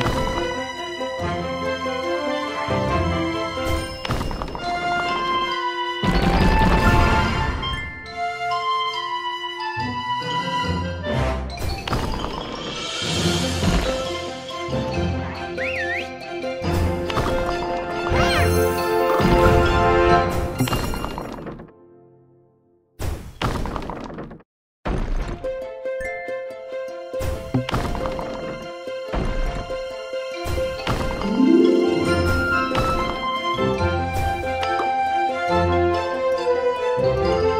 you Música